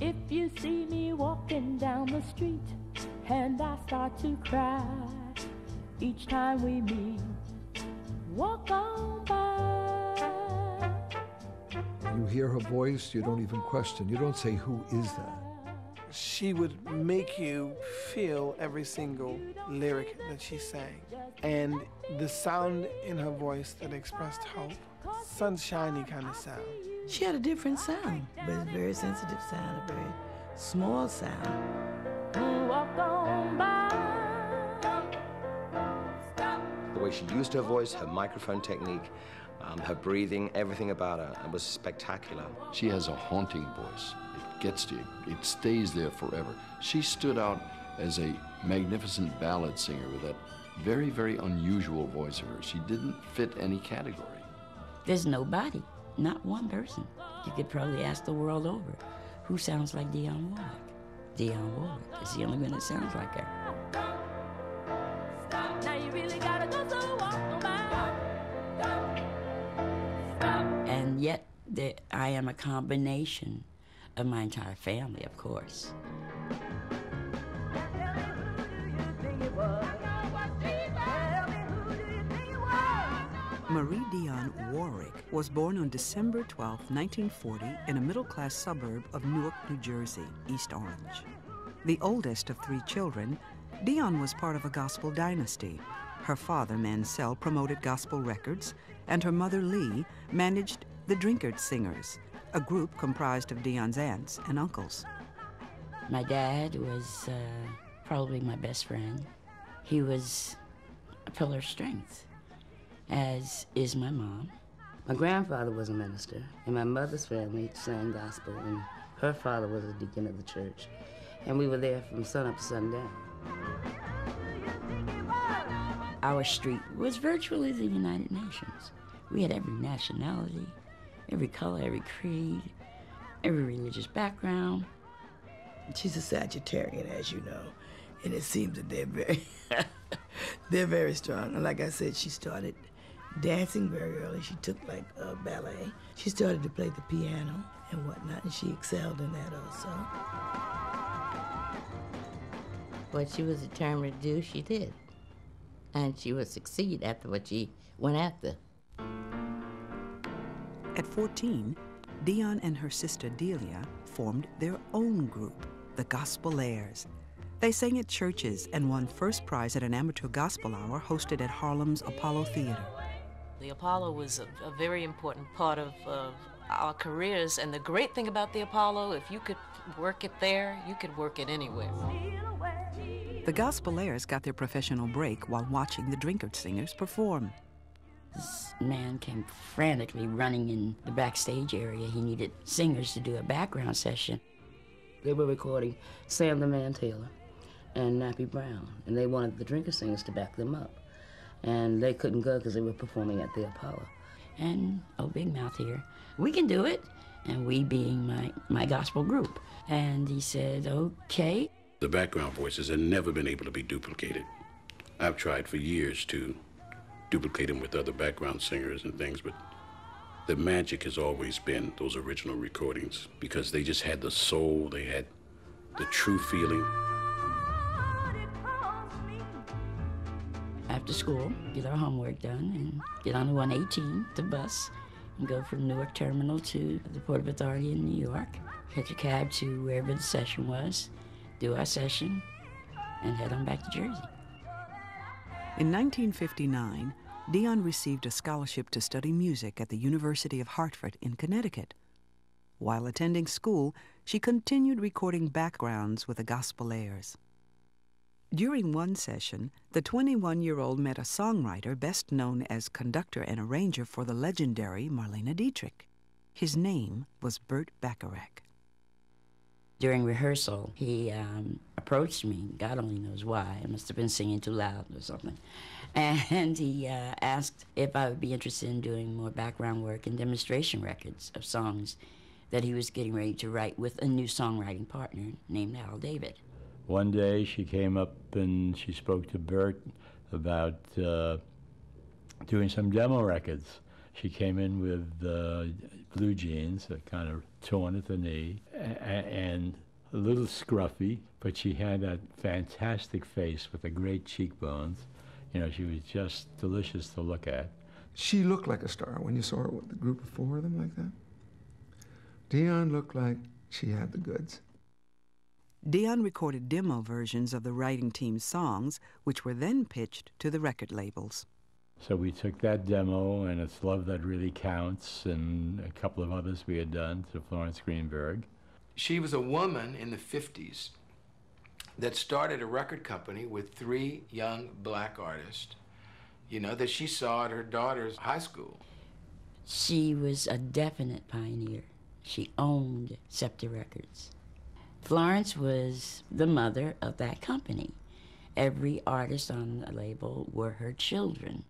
If you see me walking down the street and I start to cry each time we meet, walk on by. You hear her voice, you don't even question. You don't say, Who is that? She would make you feel every single lyric that she sang. And the sound in her voice that expressed hope, sunshiny kind of sound. She had a different sound, but it's a very sensitive sound, a very small sound. Walk on by. The way she used her voice, her microphone technique, um, her breathing, everything about her was spectacular. She has a haunting voice. It gets to you. It stays there forever. She stood out as a magnificent ballad singer with that very, very unusual voice of hers. She didn't fit any category. There's nobody, not one person. You could probably ask the world over, who sounds like Dionne Warwick? Dionne Warwick is the only one that sounds like her. Now you really gotta go, so walk on by. And yet, the, I am a combination of my entire family, of course. Marie Dion Warwick was born on December 12, 1940, in a middle class suburb of Newark, New Jersey, East Orange. The oldest of three children, Dion was part of a gospel dynasty. Her father, Mansell, promoted gospel records, and her mother, Lee, managed the Drinkard Singers, a group comprised of Dion's aunts and uncles. My dad was uh, probably my best friend. He was a pillar of strength, as is my mom. My grandfather was a minister, and my mother's family sang gospel, and her father was a deacon of the church. And we were there from sunup to sundown. Our street was virtually the United Nations. We had every nationality, every color, every creed, every religious background. She's a Sagittarian, as you know, and it seems that they're very, they're very strong. And like I said, she started dancing very early. She took like uh, ballet. She started to play the piano and whatnot, and she excelled in that also. What she was determined to do, she did. And she would succeed after what she went after. At 14, Dion and her sister Delia formed their own group, the Gospelaires. They sang at churches and won first prize at an amateur gospel hour hosted at Harlem's Apollo Theater. The Apollo was a, a very important part of, of our careers, and the great thing about the Apollo, if you could work it there, you could work it anywhere. The Gospelaires got their professional break while watching the Drinkard Singers perform. This man came frantically running in the backstage area. He needed singers to do a background session. They were recording Sam the Man Taylor and Nappy Brown, and they wanted the Drinkard Singers to back them up. And they couldn't go because they were performing at the Apollo. And, oh, Big Mouth here, we can do it. And we being my, my gospel group. And he said, okay. The background voices have never been able to be duplicated. I've tried for years to duplicate them with other background singers and things, but the magic has always been those original recordings because they just had the soul, they had the true feeling. After school, get our homework done and get on the 118, the bus, and go from Newark Terminal to the Port of Authority in New York. Catch a cab to wherever the session was, do our session, and head on back to Jersey. In 1959, Dion received a scholarship to study music at the University of Hartford in Connecticut. While attending school, she continued recording backgrounds with the Gospelaires. During one session, the 21 year old met a songwriter best known as conductor and arranger for the legendary Marlene Dietrich. His name was Burt Bacharach. During rehearsal, he um, approached me. God only knows why. I must have been singing too loud or something. And he uh, asked if I would be interested in doing more background work and demonstration records of songs that he was getting ready to write with a new songwriting partner named Hal David. One day she came up and she spoke to Burt about uh, doing some demo records. She came in with uh, blue jeans, kind of torn at the knee, and a little scruffy, but she had that fantastic face with the great cheekbones. You know, she was just delicious to look at. She looked like a star when you saw her with the group of four of them like that. Dion looked like she had the goods. Dion recorded demo versions of the writing team's songs, which were then pitched to the record labels. So we took that demo, and it's Love That Really Counts, and a couple of others we had done to Florence Greenberg. She was a woman in the 50s that started a record company with three young black artists, you know, that she saw at her daughter's high school. She was a definite pioneer. She owned Scepter Records. Florence was the mother of that company. Every artist on the label were her children.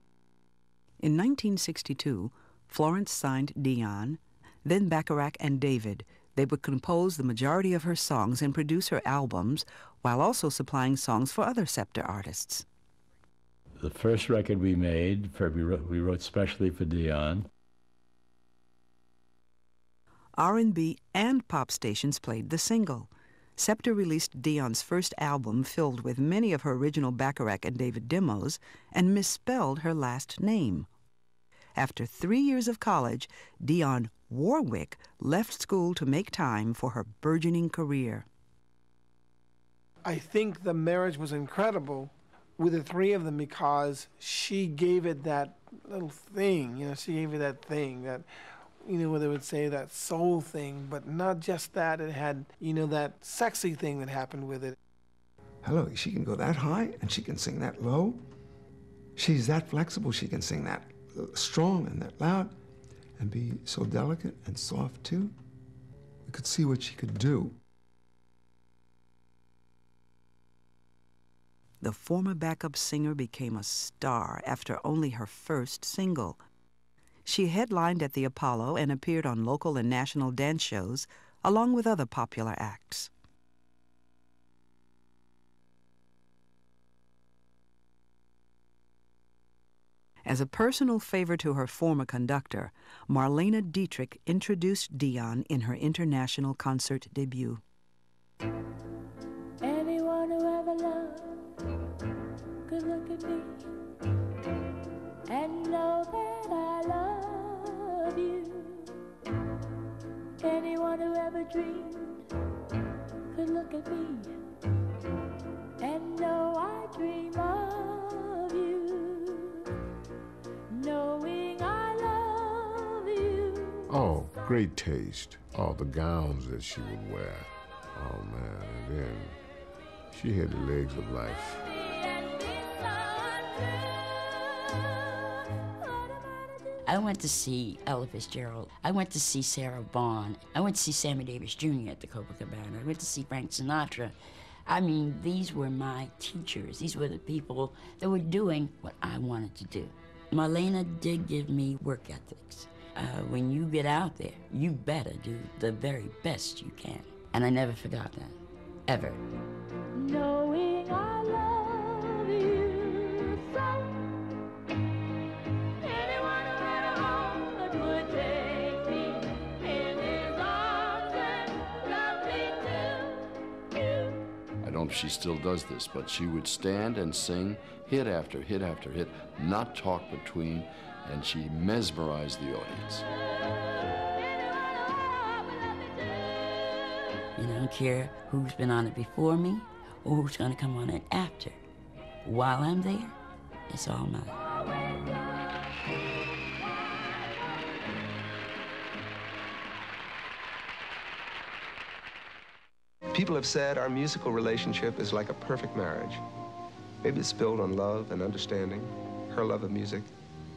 In 1962, Florence signed Dion, then Bacharach and David. They would compose the majority of her songs and produce her albums, while also supplying songs for other Scepter artists. The first record we made, for, we, wrote, we wrote specially for Dion. R&B and pop stations played the single. Scepter released Dion's first album filled with many of her original Bacharach and David demos and misspelled her last name. After three years of college, Dion Warwick left school to make time for her burgeoning career. I think the marriage was incredible with the three of them because she gave it that little thing, you know, she gave it that thing that you know, where they would say that soul thing, but not just that. It had, you know, that sexy thing that happened with it. Hello, she can go that high and she can sing that low. She's that flexible, she can sing that strong and that loud and be so delicate and soft too. We could see what she could do. The former backup singer became a star after only her first single. She headlined at the Apollo and appeared on local and national dance shows, along with other popular acts. As a personal favor to her former conductor, Marlene Dietrich introduced Dion in her international concert debut. Dreamed could look at me and know I dream of you, knowing I love you. Oh, great taste. Oh, the gowns that she would wear. Oh, man. And then she had the legs of life. I went to see Ella Fitzgerald. I went to see Sarah Vaughan. I went to see Sammy Davis Jr. at the Copacabana. I went to see Frank Sinatra. I mean, these were my teachers. These were the people that were doing what I wanted to do. Marlene did give me work ethics. Uh, when you get out there, you better do the very best you can. And I never forgot that, ever. Knowing She still does this, but she would stand and sing hit after hit after hit, not talk between, and she mesmerized the audience. I don't care who's been on it before me or who's going to come on it after. While I'm there, it's all mine. People have said our musical relationship is like a perfect marriage. Maybe it's built on love and understanding, her love of music,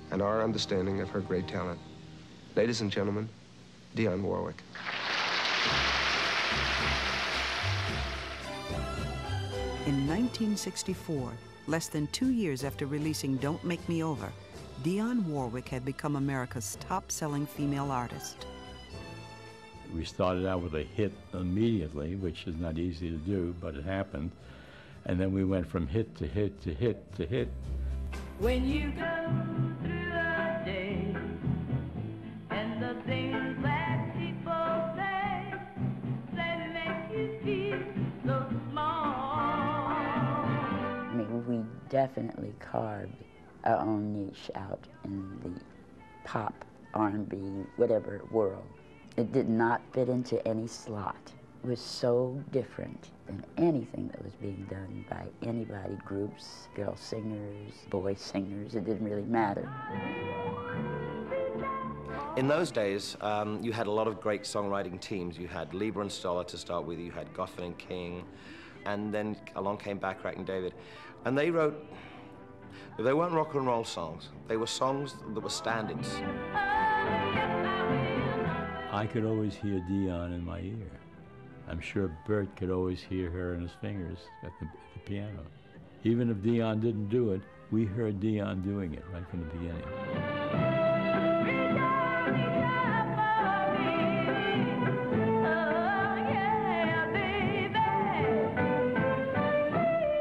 and our understanding of her great talent. Ladies and gentlemen, Dionne Warwick. In 1964, less than two years after releasing Don't Make Me Over, Dionne Warwick had become America's top-selling female artist we started out with a hit immediately, which is not easy to do, but it happened. And then we went from hit to hit to hit to hit. When you go through the day and the things that people say, they make you feel so small. I mean, we definitely carved our own niche out in the pop, R&B, whatever world. It did not fit into any slot. It was so different than anything that was being done by anybody, groups, girl singers, boy singers. It didn't really matter. In those days, um, you had a lot of great songwriting teams. You had Leiber and Stoller to start with, you had Goffin and King, and then along came Bacharach and David. And they wrote, they weren't rock and roll songs, they were songs that were stand-ins. I could always hear Dion in my ear. I'm sure Burt could always hear her in his fingers at the, at the piano. Even if Dion didn't do it, we heard Dion doing it right from the beginning.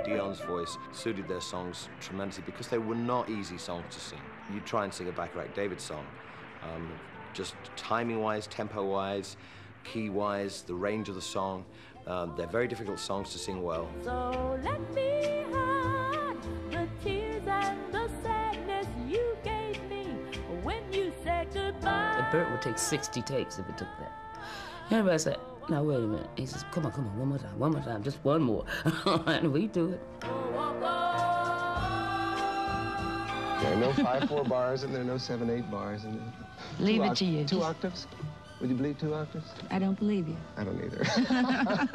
Dion's voice suited their songs tremendously because they were not easy songs to sing. You try and sing a Bacharach David song, um, just timing-wise, tempo-wise, key-wise, the range of the song. Um, they're very difficult songs to sing well. So let me hide the tears and the sadness you gave me when you said goodbye. And Burt would take 60 takes if it took that. Everybody said, now wait a minute. He says, come on, come on, one more time, one more time, just one more. and we do it. There are no five four bars and there are no seven eight bars and Leave two it to you. Two Just- octaves? Would you believe two octaves? I don't believe you. I don't either.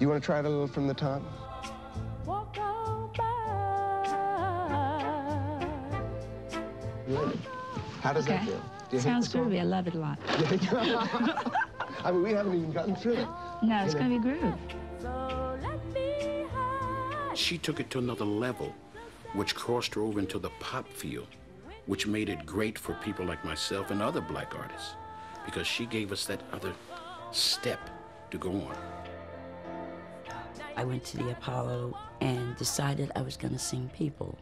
you want to try it a little from the top? Walk on by. Really? How does that feel? Do you Sounds groovy. I love it a lot. I mean, we haven't even gotten through it. No, it's going to be groove. So let me hide. She took it to another level, which crossed over into the pop field, which made it great for people like myself and other black artists, because she gave us that other step to go on. I went to the Apollo and decided I was going to sing people.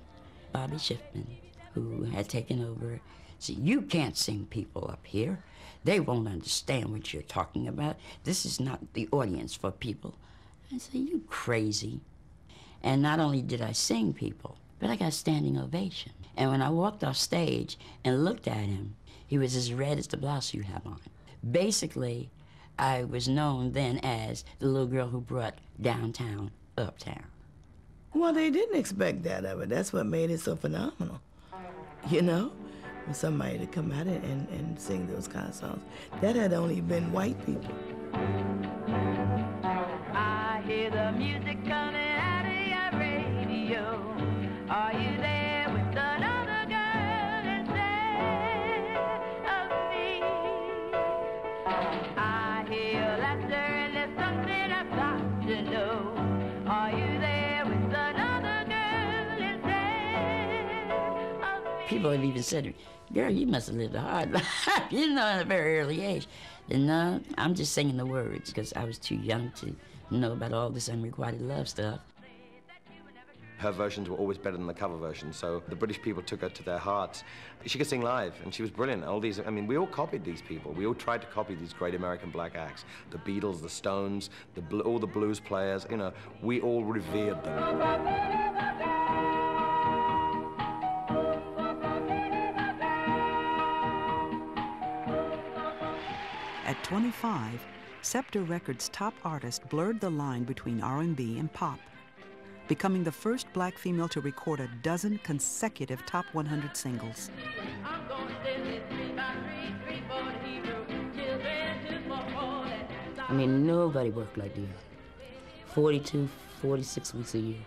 Bobby Schiffman, who had taken over, said, You can't sing people up here. They won't understand what you're talking about. This is not the audience for people. I said, You crazy. And not only did I sing people, but I got a standing ovation. And when I walked off stage and looked at him, he was as red as the blouse you have on. Basically, I was known then as the little girl who brought downtown uptown. Well, they didn't expect that of it. That's what made it so phenomenal. You know? For somebody to come out and, and, and sing those kind of songs. That had only been white people. I hear the music coming People have even said, Girl, you must have lived a hard life, you know, at a very early age. And no, I'm just singing the words because I was too young to know about all this unrequited love stuff. Her versions were always better than the cover version, so the British people took her to their hearts. She could sing live, and she was brilliant. All these, I mean, we all copied these people. We all tried to copy these great American black acts. The Beatles, the Stones, the all the blues players, you know, we all revered them. At 25, Scepter Records' top artist blurred the line between R&B and pop, becoming the first black female to record a dozen consecutive top 100 singles. I mean, nobody worked like Dion. 42, 46 weeks a year.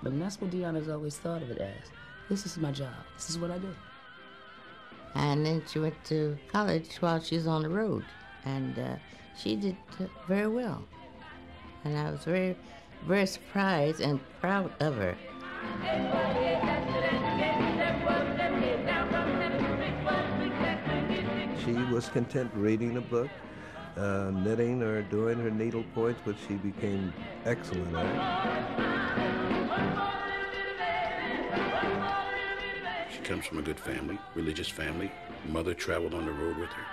But that's what Dion has always thought of it as. This is my job. This is what I do. And then she went to college while she was on the road. And uh, she did uh, very well. And I was very, very surprised and proud of her. She was content reading a book, uh, knitting or doing her needle points, but she became excellent at. She comes from a good family, religious family. Mother traveled on the road with her.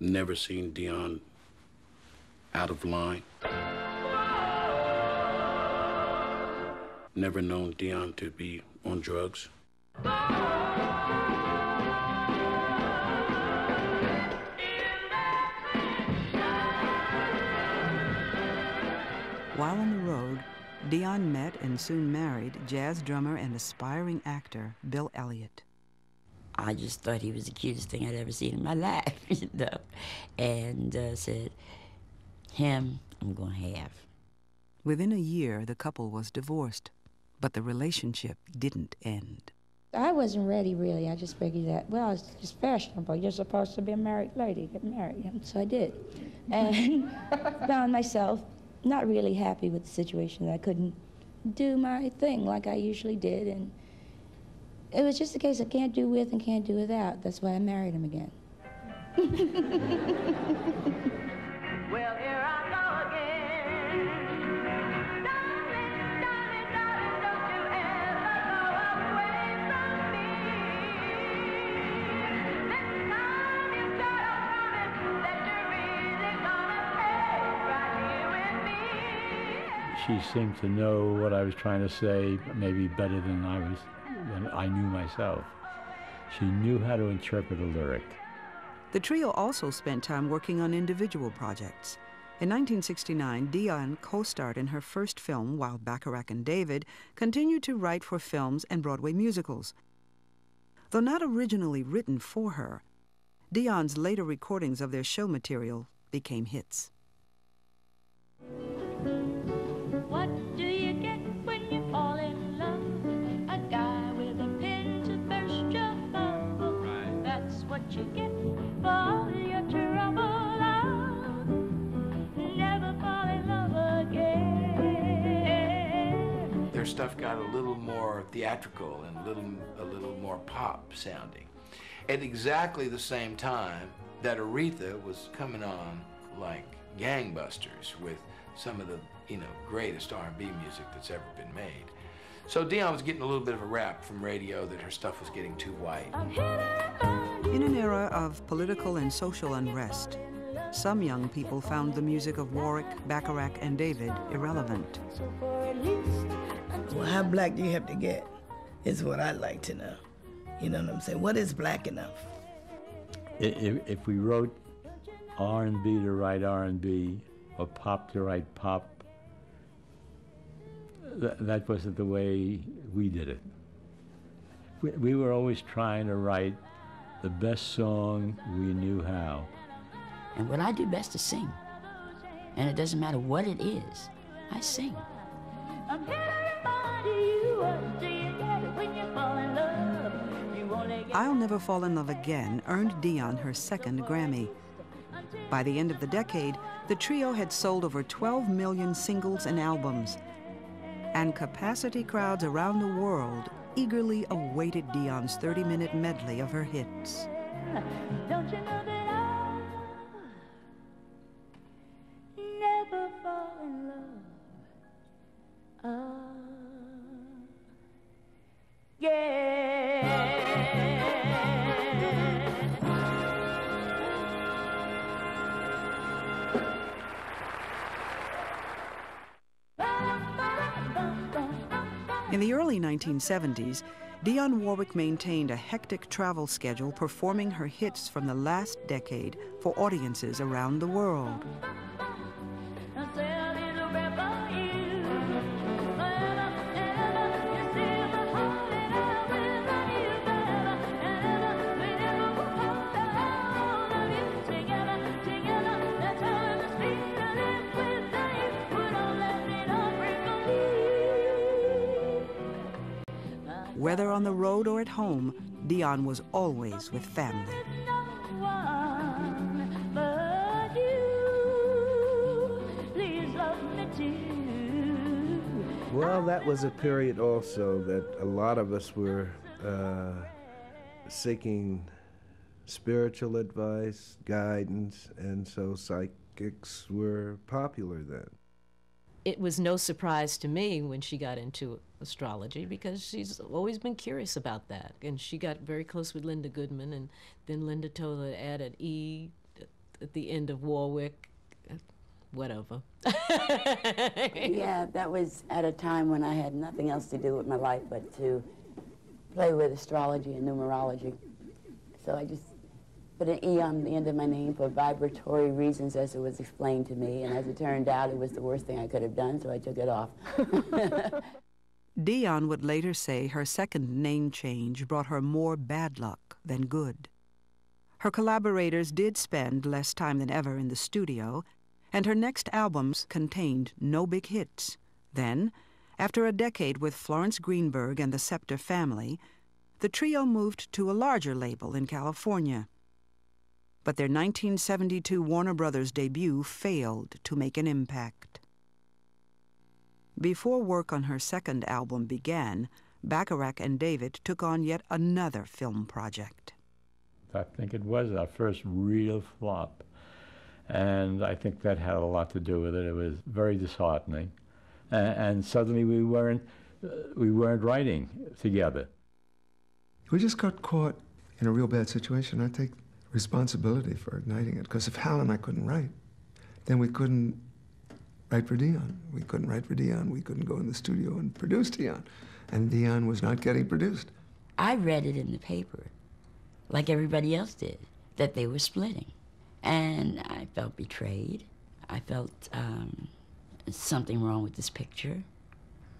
Never seen Dion out of line. never known Dion to be on drugs. While on the road, Dion met and soon married jazz drummer and aspiring actor Bill Elliott. I just thought he was the cutest thing I'd ever seen in my life, you know, and uh, said, him, I'm going to have. Within a year, the couple was divorced, but the relationship didn't end. I wasn't ready, really. I just figured that, well, it's just fashionable. You're supposed to be a married lady, get married. And so I did. And found myself not really happy with the situation. I couldn't do my thing like I usually did. And it was just a case of can't do with and can't do without. That's why I married him again. She seemed to know what I was trying to say, maybe better than I was, than I knew myself. She knew how to interpret a lyric. The trio also spent time working on individual projects. In 1969, Dion co starred in her first film, while Bacharach and David continued to write for films and Broadway musicals. Though not originally written for her, Dion's later recordings of their show material became hits. Their stuff got a little more theatrical and a little, a little more pop sounding. At exactly the same time that Aretha was coming on like gangbusters with some of the, you know, greatest R&B music that's ever been made. So Dion was getting a little bit of a rap from radio that her stuff was getting too white. In an era of political and social unrest, some young people found the music of Warwick, Bacharach, and David irrelevant. Well, how black do you have to get? Is what I'd like to know. You know what I'm saying? What is black enough? If, if we wrote R&B to write R&B or pop to write pop, th- that wasn't the way we did it. We, we were always trying to write the best song we knew how. And what I do best is sing. And it doesn't matter what it is, I sing. I'll Never Fall in Love Again earned Dion her second Grammy. By the end of the decade, the trio had sold over 12 million singles and albums, and capacity crowds around the world eagerly awaited Dion's 30 minute medley of her hits. 1970s, Dionne Warwick maintained a hectic travel schedule performing her hits from the last decade for audiences around the world. Home, Dion was always with family. But you, please love me too. Well, that was a period also that a lot of us were uh, seeking spiritual advice, guidance, and so psychics were popular then. It was no surprise to me when she got into astrology because she's always been curious about that. And she got very close with Linda Goodman, and then Linda told her to add an E at the end of Warwick. whatever. yeah, that was at a time when I had nothing else to do with my life but to play with astrology and numerology. So I just put an E on the end of my name for vibratory reasons as it was explained to me. And as it turned out, it was the worst thing I could have done, so I took it off. Dionne would later say her second name change brought her more bad luck than good. Her collaborators did spend less time than ever in the studio, and her next albums contained no big hits. Then, after a decade with Florence Greenberg and the Scepter family, the trio moved to a larger label in California. But their 1972 Warner Brothers debut failed to make an impact. Before work on her second album began, Bacharach and David took on yet another film project. I think it was our first real flop. And I think that had a lot to do with it. It was very disheartening. And, and suddenly we weren't, uh, we weren't writing together. We just got caught in a real bad situation. I take responsibility for igniting it. Because if Hal and I couldn't write, then we couldn't write for Dionne. We couldn't write for Dion. We couldn't go in the studio and produce Dion. And Dion was not getting produced. I read it in the paper, like everybody else did, that they were splitting. And I felt betrayed. I felt um, something wrong with this picture.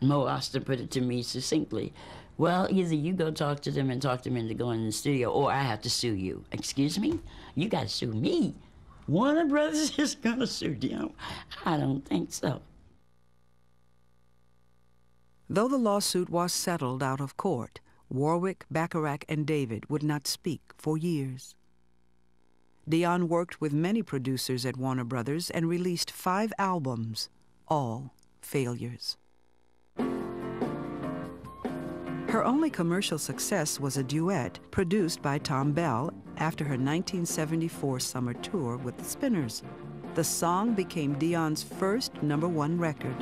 Mo Ostin put it to me succinctly. Well, either you go talk to them and talk to them into going in the studio, or I have to sue you. Excuse me? You got to sue me. Warner Brothers is going to sue Dionne. I don't think so. Though the lawsuit was settled out of court, Warwick, Bacharach, and David would not speak for years. Dion worked with many producers at Warner Brothers and released five albums, all failures. Her only commercial success was a duet produced by Thom Bell after her 1974 summer tour with the Spinners. The song became Dion's first number one record.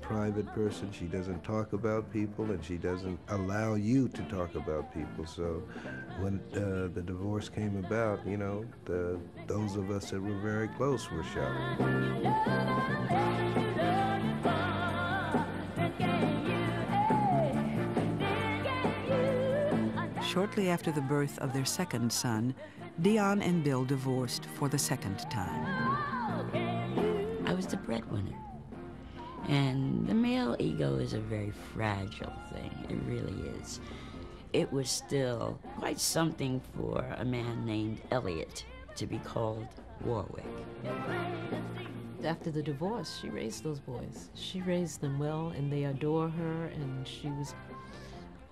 Private person. She doesn't talk about people, and she doesn't allow you to talk about people. So, when uh, the divorce came about, you know, the, those of us that were very close were shocked. Shortly after the birth of their second son, Dion and Bill divorced for the second time. I was the breadwinner. And the male ego is a very fragile thing. It really is. It was still quite something for a man named Elliot to be called Warwick. After the divorce, she raised those boys. She raised them well, and they adore her, and she was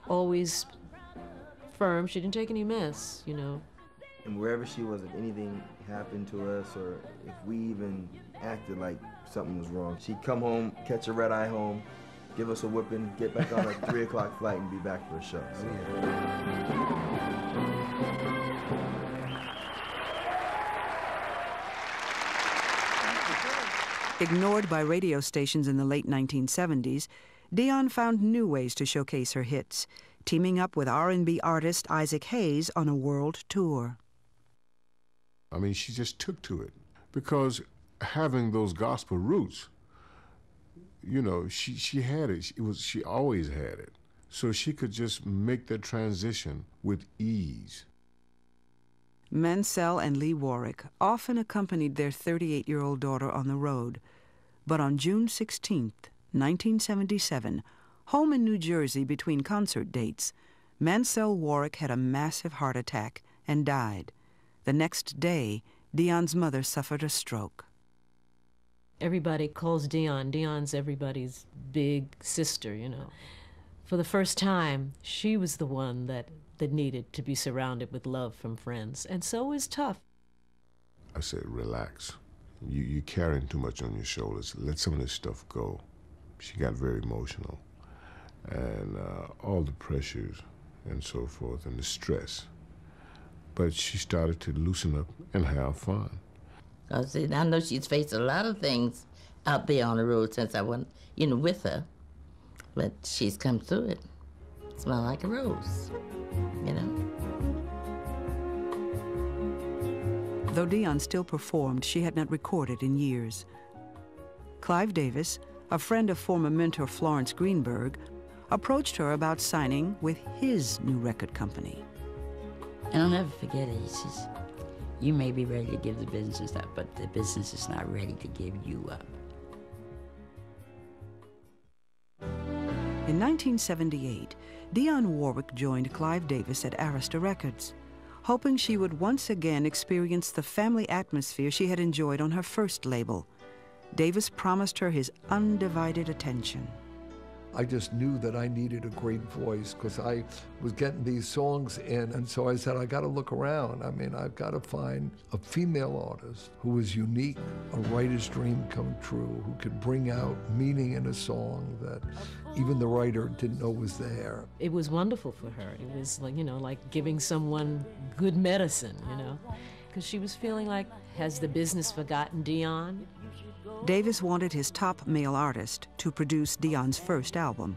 always firm. She didn't take any mess, you know. And wherever she was, if anything happened to us, or if we even acted like something was wrong, she'd come home, catch a red eye home, give us a whipping, get back on a three o'clock flight, and be back for a show. So, Ignored by radio stations in the late 1970s, Dionne found new ways to showcase her hits, teaming up with R&B artist Isaac Hayes on a world tour. I mean, she just took to it because having those gospel roots, you know, she, she had it. It was she always had it, so she could just make that transition with ease. Mansell and Lee Warwick often accompanied their 38-year-old daughter on the road, but on June 16, 1977, home in New Jersey between concert dates, Mansell Warwick had a massive heart attack and died. The next day, Dion's mother suffered a stroke. Everybody calls Dion. Dion's everybody's big sister, you know. For the first time, she was the one that, that needed to be surrounded with love from friends. And so was Tough. I said, relax. You, you're carrying too much on your shoulders. Let some of this stuff go. She got very emotional. And uh, all the pressures and so forth and the stress. But she started to loosen up and have fun. I said, I know she's faced a lot of things out there on the road since I went, you know, with her. But she's come through it. Smell like a rose, you know. Though Dion still performed, she had not recorded in years. Clive Davis, a friend of former mentor Florence Greenberg, approached her about signing with his new record company. And I'll never forget it. He says, You may be ready to give the business up, but the business is not ready to give you up. In 1978, Dionne Warwick joined Clive Davis at Arista Records, hoping she would once again experience the family atmosphere she had enjoyed on her first label. Davis promised her his undivided attention. I just knew that I needed a great voice because I was getting these songs in. And so I said, I got to look around. I mean, I've got to find a female artist who was unique, a writer's dream come true, who could bring out meaning in a song that even the writer didn't know was there. It was wonderful for her. It was like, you know, like giving someone good medicine, you know, because she was feeling like, has the business forgotten Dionne? Davis wanted his top male artist to produce Dion's first album.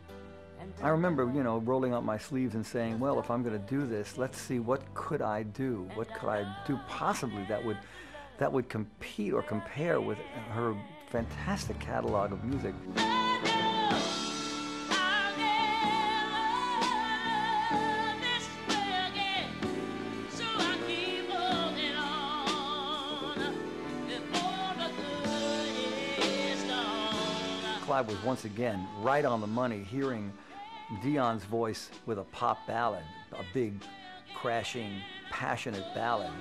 I remember, you know, rolling up my sleeves and saying, well, if I'm going to do this, let's see what could I do? What could I do possibly that would that would compete or compare with her fantastic catalog of music. Clive was once again right on the money, hearing Dion's voice with a pop ballad, a big, crashing, passionate ballad.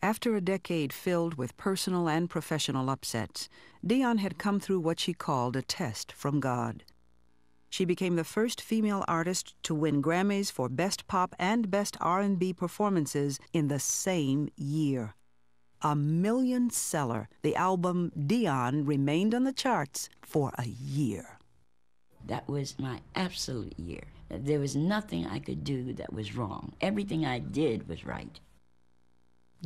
After a decade filled with personal and professional upsets, Dion had come through what she called a test from God. She became the first female artist to win Grammys for Best Pop and Best R&B performances in the same year. A million seller, the album Dion remained on the charts for a year. That was my absolute year. There was nothing I could do that was wrong. Everything I did was right.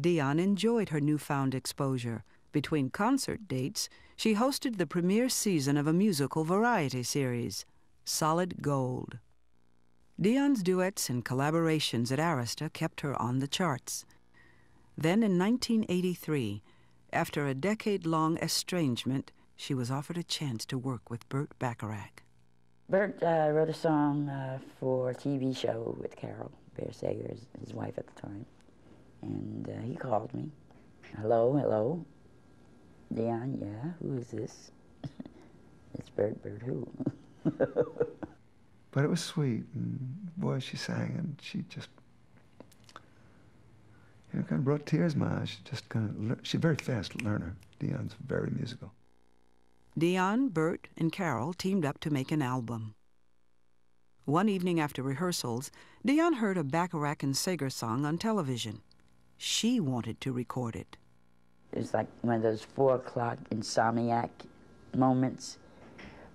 Dion enjoyed her newfound exposure. Between concert dates, she hosted the premiere season of a musical variety series, Solid Gold. Dion's duets and collaborations at Arista kept her on the charts. Then in 1983, after a decade-long estrangement, she was offered a chance to work with Burt Bacharach. Burt uh, wrote a song uh, for a TV show with Carole Bayer Sager, his, wife at the time. And uh, he called me. Hello, hello. Dion, yeah, who is this? it's Burt, Burt who? but it was sweet, and boy, she sang, and she just, you know, kind of brought tears to my eyes. She just kind of, she's a very fast learner. Dion's very musical. Dion, Burt, and Carole teamed up to make an album. One evening after rehearsals, Dion heard a Bacharach and Sager song on television. She wanted to record it. It's like one of those four o'clock insomniac moments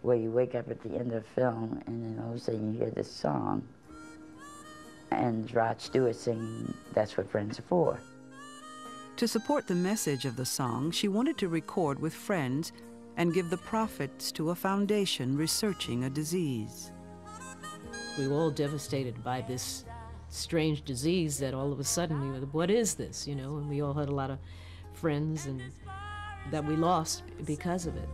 where you wake up at the end of the film and then all of a sudden you hear this song and Rod Stewart singing That's What Friends Are For. To support the message of the song, she wanted to record with friends and give the profits to a foundation researching a disease. We were all devastated by this strange disease that all of a sudden we were, what is this, you know? And we all had a lot of friends and that we lost because of it.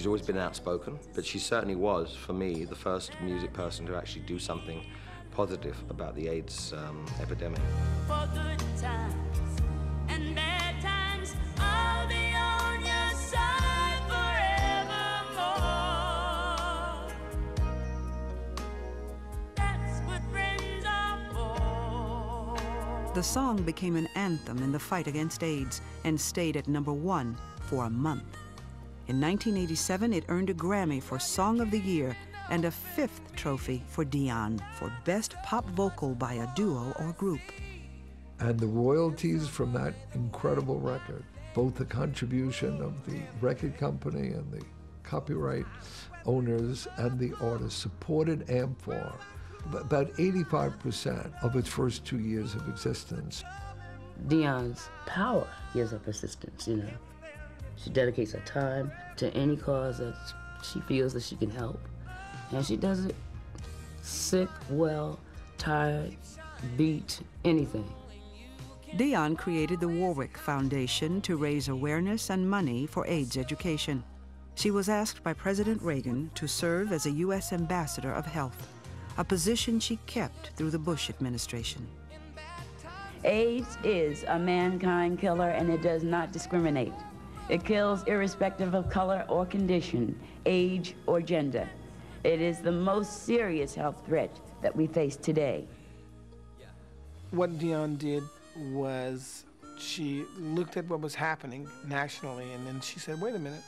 She's always been outspoken, but she certainly was, for me, the first music person to actually do something positive about the AIDS um, epidemic. For good times and bad times, I'll be on your side forevermore. That's what friends are for. The song became an anthem in the fight against AIDS and stayed at number one for a month. In 1987, it earned a Grammy for Song of the Year and a fifth trophy for Dion for Best Pop Vocal by a Duo or Group. And the royalties from that incredible record, both the contribution of the record company and the copyright owners and the artists supported amfAR about 85% of its first two years of existence. Dion's power gives her persistence, you know. She dedicates her time to any cause that she feels that she can help. And she does it sick, well, tired, beat, anything. Dionne created the Warwick Foundation to raise awareness and money for AIDS education. She was asked by President Reagan to serve as a U.S. Ambassador of Health, a position she kept through the Bush administration. AIDS is a mankind killer and it does not discriminate. It kills irrespective of color or condition, age or gender. It is the most serious health threat that we face today. What Dionne did was she looked at what was happening nationally and then she said, wait a minute,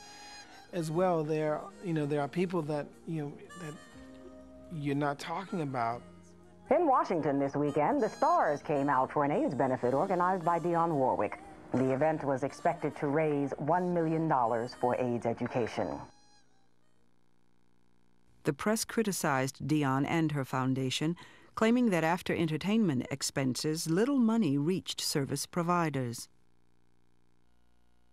as well, there, you know, there are people that, you know, that you're not talking about in Washington this weekend, the stars came out for an AIDS benefit organized by Dionne Warwick. The event was expected to raise $1 million for AIDS education. The press criticized Dionne and her foundation, claiming that after entertainment expenses, little money reached service providers.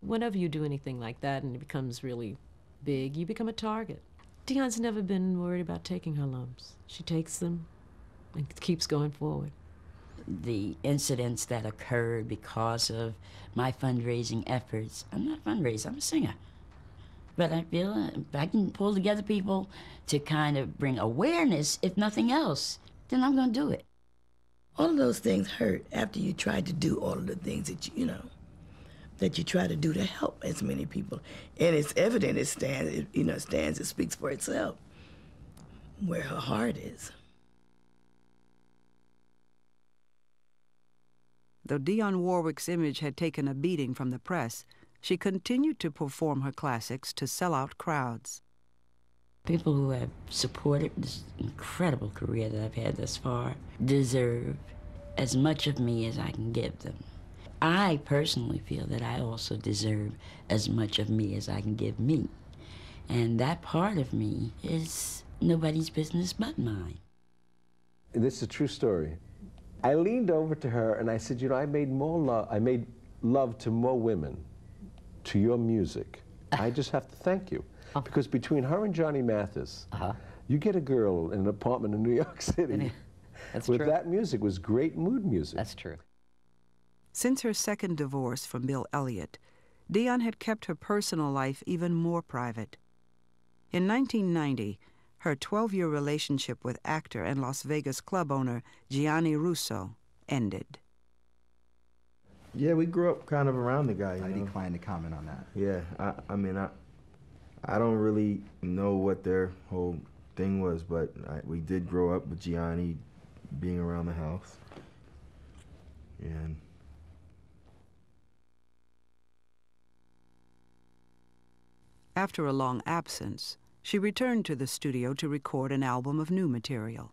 Whenever you do anything like that and it becomes really big, you become a target. Dionne's never been worried about taking her lumps. She takes them and keeps going forward. The incidents that occurred because of my fundraising efforts, I'm not fundraising, I'm a singer. But I feel uh, if I can pull together people to kind of bring awareness, if nothing else, then I'm going to do it. All of those things hurt after you tried to do all of the things that you, you know, that you try to do to help as many people. And it's evident it stands, it, you know, stands, it speaks for itself, where her heart is. Though Dionne Warwick's image had taken a beating from the press, she continued to perform her classics to sell out crowds. People who have supported this incredible career that I've had thus far deserve as much of me as I can give them. I personally feel that I also deserve as much of me as I can give me. And that part of me is nobody's business but mine. This is a true story. I leaned over to her and I said, you know, I made more love, I made love to more women to your music. I just have to thank you. Oh. Because between her and Johnny Mathis, Uh-huh. you get a girl in an apartment in New York City That's with true. that music was great mood music. That's true. Since her second divorce from Bill Elliott, Dionne had kept her personal life even more private. In 1990, her 12 year relationship with actor and Las Vegas club owner Gianni Russo ended. Yeah, we grew up kind of around the guy. You I know? decline to comment on that. Yeah, I, I mean, I, I don't really know what their whole thing was, but I, we did grow up with Gianni being around the house. And After a long absence, she returned to the studio to record an album of new material.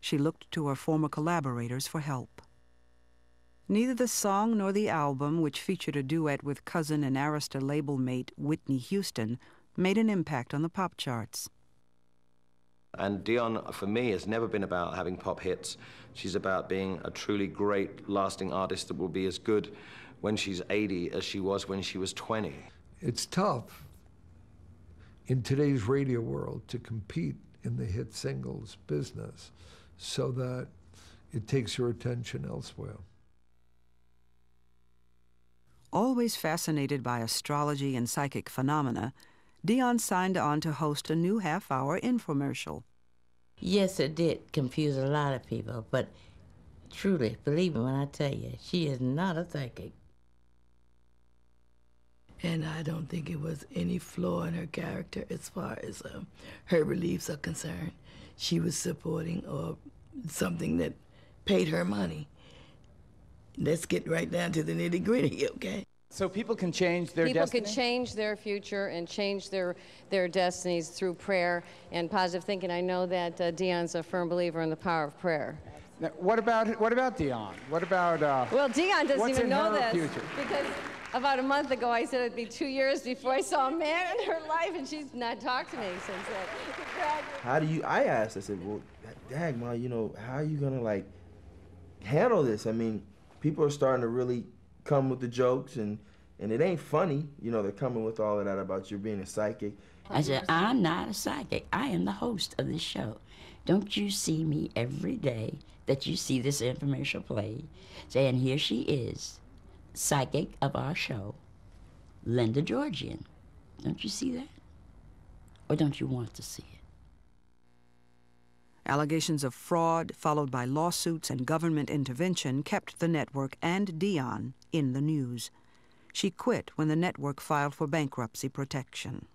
She looked to her former collaborators for help. Neither the song nor the album, which featured a duet with cousin and Arista label mate Whitney Houston, made an impact on the pop charts. And Dionne, for me, has never been about having pop hits. She's about being a truly great, lasting artist that will be as good when she's 80 as she was when she was 20. It's tough in today's radio world to compete in the hit singles business so that it takes your attention elsewhere. Always fascinated by astrology and psychic phenomena, Dionne signed on to host a new half hour infomercial. Yes, it did confuse a lot of people, but truly, believe me when I tell you, she is not a psychic. And I don't think it was any flaw in her character as far as um, her beliefs are concerned. She was supporting or something that paid her money. Let's get right down to the nitty gritty, okay? So people can change their People destiny? can change their future and change their, their destinies through prayer and positive thinking. I know that uh, Dionne's a firm believer in the power of prayer. Now, what about what about Dionne? What about uh, Well, Dionne doesn't what's even in know her this future? because about a month ago, I said it'd be two years before I saw a man in her life, and she's not talked to me since then. How do you? I asked. I said, "Well, Dag, ma, you know, how are you gonna like handle this? I mean, people are starting to really come with the jokes, and and it ain't funny. You know, they're coming with all of that about you being a psychic. I said, I'm not a psychic. I am the host of this show. Don't you see me every day that you see this infomercial play saying, here she is, psychic of our show, Linda Georgian. Don't you see that? Or don't you want to see it? Allegations of fraud, followed by lawsuits and government intervention, kept the network and Dionne in the news. She quit when the network filed for bankruptcy protection.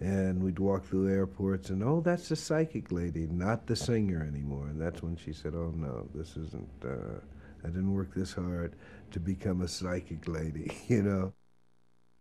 And we'd walk through airports and, oh, that's the psychic lady, not the singer anymore. And that's when she said, oh, no, this isn't, uh, I didn't work this hard to become a psychic lady, you know?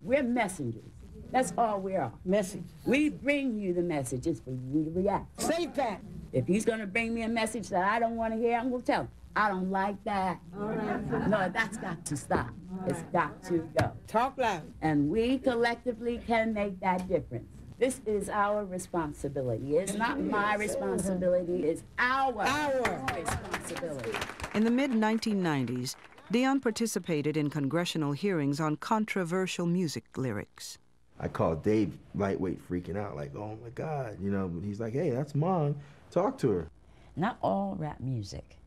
We're messengers. That's all we are. Message. We bring you the message. It's for you to react. Say that. If he's going to bring me a message that I don't want to hear, I'm going to tell him. I don't like that. All right. No, that's got to stop. It's got to go. Talk loud. And we collectively can make that difference. This is our responsibility. It's not my responsibility, it's our, our. responsibility. In the mid 1990s, Dionne participated in congressional hearings on controversial music lyrics. I called Dave lightweight freaking out, like, oh my God, you know, but he's like, hey, that's mom. Talk to her. Not all rap music,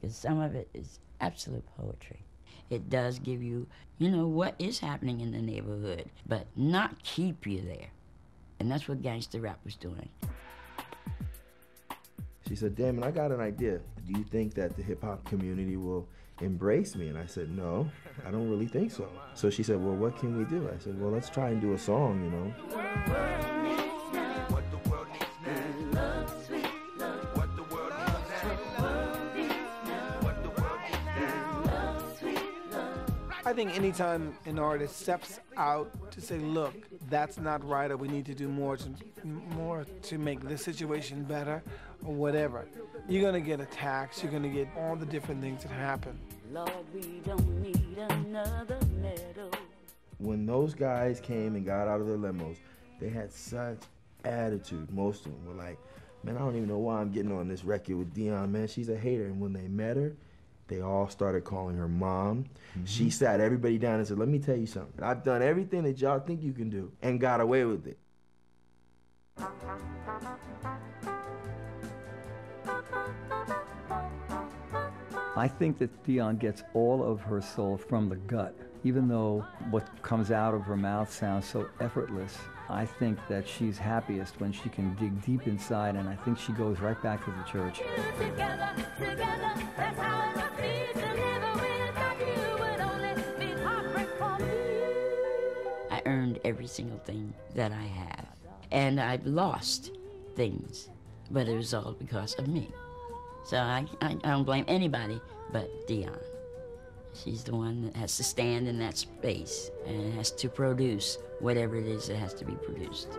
because some of it is absolute poetry. It does give you, you know, what is happening in the neighborhood, but not keep you there. And that's what gangster rap was doing. She said, Damon, I got an idea. Do you think that the hip hop community will embrace me? And I said, No, I don't really think so. So she said, Well, what can we do? I said, Well, let's try and do a song, you know. Think anytime an artist steps out to say, "Look, that's not right," or "We need to do more to more to make this situation better," or whatever, you're gonna get attacks. You're gonna get all the different things that happen. Lord, we don't need another medal. When those guys came and got out of their limos, they had such attitude. Most of them were like, "Man, I don't even know why I'm getting on this record with Dionne. Man, she's a hater." And when they met her, they all started calling her mom. Mm-hmm. She sat everybody down and said, Let me tell you something. I've done everything that y'all think you can do and got away with it. I think that Dionne gets all of her soul from the gut. Even though what comes out of her mouth sounds so effortless, I think that she's happiest when she can dig deep inside, and I think she goes right back to the church. Together, together, that's how it must be to live without you would only be heartbreak for me. I earned every single thing that I have. And I've lost things, but it was all because of me. So I, I, I don't blame anybody but Dionne. She's the one that has to stand in that space and has to produce whatever it is that has to be produced.